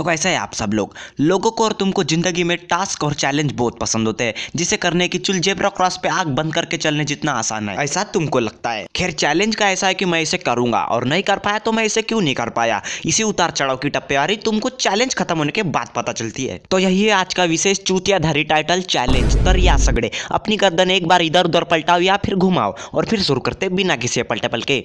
तो कैसा है आप सब लोग। लोगों को और तुमको ज़िंदगी में टास्क और चैलेंज बहुत पसंद होते हैं, जिसे करने की चुल जेब्रा क्रॉस पे आग बंद करके चलने जितना आसान है। ऐसा तुमको लगता है? खैर चैलेंज का ऐसा है कि मैं इसे करूँगा, और नहीं कर पाया तो मैं इसे क्यों नहीं कर पाया? इसी उतार चढ़ाव की टप्पे आ रही तुमको चैलेंज खत्म होने के बाद पता चलती है। तो यही है आज का विशेष चूतियाधारी टाइटल चैलेंज तरिया सगड़े, अपनी गर्दन एक बार इधर उधर पलटाओ या फिर घुमाओ, और फिर शुरू करते बिना किसी पलटे पलके।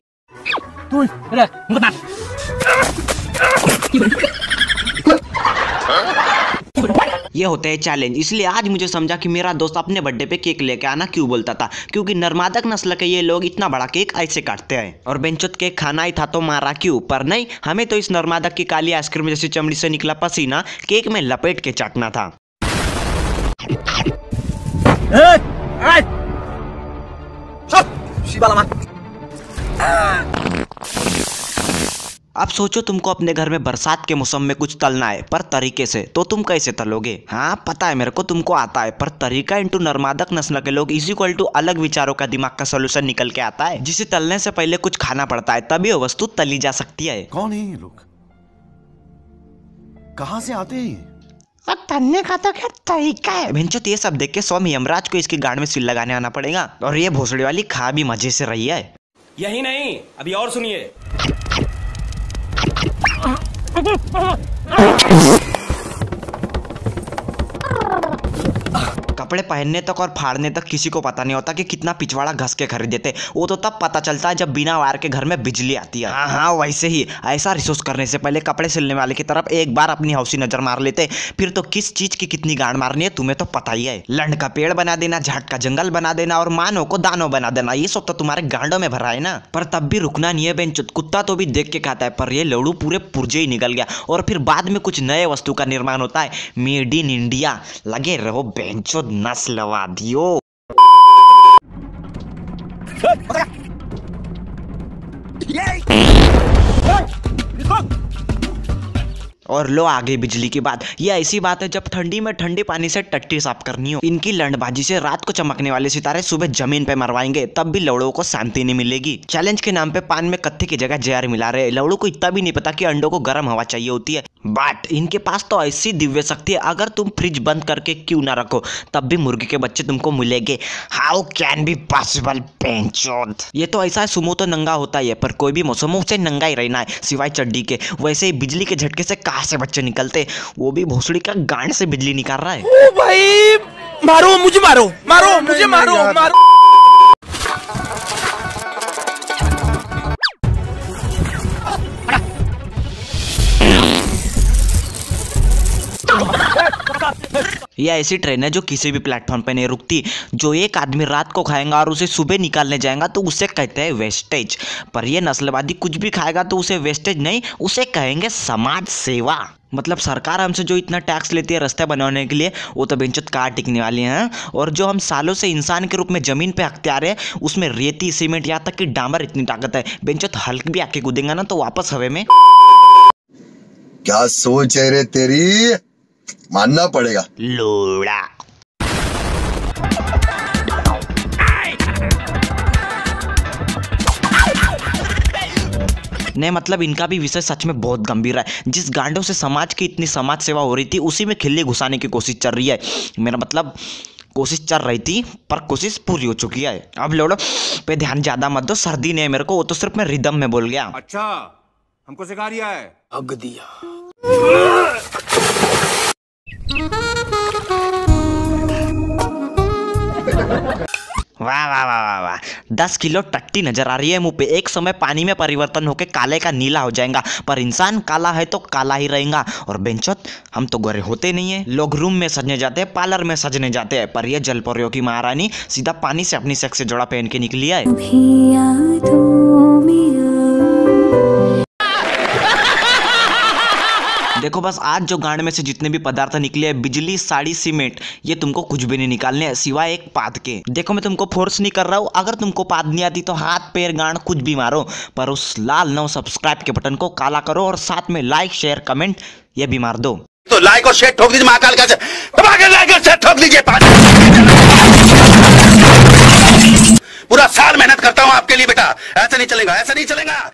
ये होते हैं चैलेंज इसलिए आज मुझे समझा कि मेरा दोस्त अपने बर्थडे पे केक लेके आना क्यों बोलता था? क्योंकि नर्मादक नस्ल के ये लोग इतना बड़ा केक ऐसे काटते हैं। और बेंचुत केक खाना ही था तो मारा क्यों? पर नहीं, हमें तो इस नर्मादक की काली आइसक्रीम जैसी चमड़ी से निकला पसीना केक में लपेट के चाटना था। अब सोचो तुमको अपने घर में बरसात के मौसम में कुछ तलना है पर तरीके से। तो तुम कैसे तलोगे? हाँ पता है मेरे को तुमको आता है पर तरीका इंटू नर्मादक नस्ल के लोग इज़ इक्वल टू अलग विचारों का दिमाग का सोल्यूशन निकल के आता है। जिसे तलने से पहले कुछ खाना पड़ता है तभी वो वस्तु तली जा सकती है। कौन है ये लोग? कहाँ से आते हैं तलने का तो क्या तरीका है? भिंचत ये सब देख के स्वामी यमराज को इसकी गांड में सिल लगाने आना पड़ेगा। और ये भोसड़ी वाली खा भी मज़े से रही है। यही नहीं अभी और सुनिए। Ah! कपड़े पहनने तक और फाड़ने तक किसी को पता नहीं होता कि कितना पिछवाड़ा घस के खरीदे थे वो तो तब पता चलता है जब बिना वायर के घर में बिजली आती है। हाँ हाँ। वैसे ही ऐसा रिसोर्स करने से पहले कपड़े सिलने वाले की तरफ़ एक बार अपनी हौसी नज़र मार लेते। फिर तो किस चीज़ की कितनी गांड मारनी है तुम्हें तो पता ही है। लंड का पेड़ बना देना झाट का जंगल बना देना और मानो को दानो बना देना ये सब तो तुम्हारे गांडों में भरा है ना। पर तब भी रुकना नहीं है बेंचुत कुत्ता तो भी देख के खाता है पर ये लड़ू पूरे पुरजे ही निकल गया। और फिर बाद में कुछ नए वस्तु का निर्माण होता है। मेड इन इंडिया लगे रहो बेंचो на слова бью. Ей! और लो आगे बिजली की बात। यह ऐसी बात है जब ठंडी में ठंडे पानी से टट्टी साफ़ करनी हो। इनकी लंडबाजी से रात को चमकने वाले सितारे सुबह ज़मीन पे मरवाएँगे, तब भी लवड़ों को शांति नहीं मिलेगी। चैलेंज के नाम पे पान में कत्थे की जगह जहर मिला रहे। लवड़ों को इतना भी नहीं पता कि अंडों को गर्म हवा चाहिए होती है। बट इनके पास तो ऐसी दिव्य शक्ति है, अगर तुम फ्रिज बंद करके क्यों ना रखो, तब भी मुर्गी के बच्चे तुमको मिलेंगे। हाउ कैन बी पॉसिबल पेंचोद? ये तो ऐसा है, सुमो तो नंगा होता ही है, पर कोई भी मौसम, उसे नंगा ही रहना है, सिवाय चड्डी के। वैसे ही बिजली के झटके से कहाँ से बच्चे निकलते वो भी भोसड़ी का गांड से बिजली निकाल रहा है। ओ भाई मारो मुझे मारो मारो मुझे मारो मारो। ये ऐसी ट्रेन है जो किसी भी प्लेटफॉर्म पर नहीं रुकती। जो एक आदमी रात को खाएगा और उसे सुबह निकालने जाएगा तो उसे कहते हैं वेस्टेज पर ये नस्लवादी कुछ भी खाएगा तो उसे वेस्टेज नहीं, उसे कहेंगे समाज सेवा। मतलब सरकार हमसे जो इतना टैक्स लेती है रास्ते बनाने के लिए, वो तो बेंचत कार टिकने वाली हैं। और जो हम सालों से इंसान के रूप में ज़मीन पे अख्तियार है, उसमें रेती, सीमेंट, यहाँ तक कि डामर इतनी ताकत है। बेंचत हल्क भी आके कूदेंगा ना तो वापस हवे में। क्या सोच है रे तेरी? मानना पड़ेगा। लोड़ा। नहीं मतलब इनका भी विषय सच में बहुत गंभीर है। जिस गांडों से समाज की इतनी समाज सेवा हो रही थी उसी में खिल्ली घुसाने की कोशिश चल रही है। मेरा मतलब कोशिश चल रही थी पर कोशिश पूरी हो चुकी है। अब लोड़ो पे ध्यान ज़्यादा मत दो सर्दी नहीं है मेरे को वो तो सिर्फ़ मैं रिदम में बोल गया। अच्छा हमको सिखा रिया है। हग दिया। वाह वाह वाह वाह वाह। दस किलो टट्टी नज़र आ रही है मुँह पे। एक समय पानी में परिवर्तन होकर काले का नीला हो जाएगा। पर इंसान काला है तो काला ही रहेगा। और बेंचत, हम तो गोरे होते नहीं है। लोग रूम में सजने जाते हैं, पार्लर में सजने जाते हैं। पर यह जलपोरियो की महारानी सीधा पानी से अपनी सेक्स से जोड़ा पहन के निकली है। देखो बस, आज जो गांड में से जितने भी पदार्थ निकले हैं, बिजली, साड़ी, सीमेंट, ये तुमको कुछ भी नहीं निकालने सिवाय एक पाद के। देखो, मैं तुमको फोर्स नहीं कर रहा हूँ, अगर तुमको पाद नहीं आती तो हाथ, पैर, गांड कुछ भी मारो, पर उस लाल नौ सब्सक्राइब के बटन को काला करो और साथ में लाइक शेयर कमेंट ये भी मार दो। तो लाइक और शेयर ठोक दीजिए, महाकाल का लाइक और शेयर ठोक दीजिए पूरा साल मेहनत करता हूँ आपके लिए, बेटा। ऐसा नहीं चलेगा, ऐसा नहीं चलेगा।